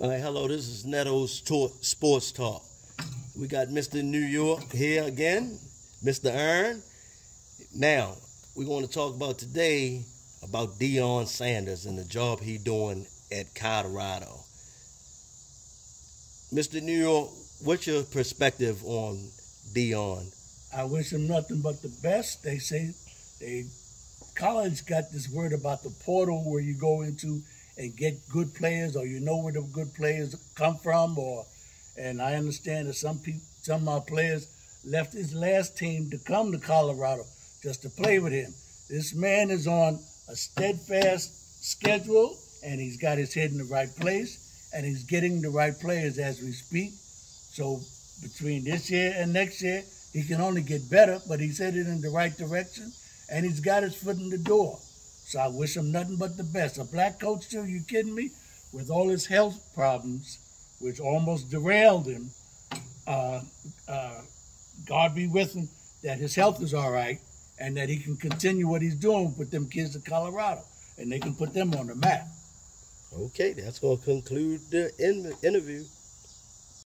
All right, hello, this is Nedo's Sports Talk. We got Mr. New York here again, Mr. Earn. Now, we're going to talk about today about Deion Sanders and the job he doing at Colorado. Mr. New York, what's your perspective on Deion? I wish him nothing but the best. They say they college got this word about the portal where you go into and get good players, or you know where the good players come from, or and I understand that some people, some of our players left his last team to come to Colorado just to play with him. This man is on a steadfast schedule, and he's got his head in the right place, and he's getting the right players as we speak. So between this year and next year, he can only get better, but he's headed in the right direction, and he's got his foot in the door. So I wish him nothing but the best. A black coach too, you kidding me? With all his health problems, which almost derailed him, uh, uh, God be with him, that his health is all right, and that he can continue what he's doing with them kids in Colorado, and they can put them on the map. Okay, that's going to conclude the in- interview.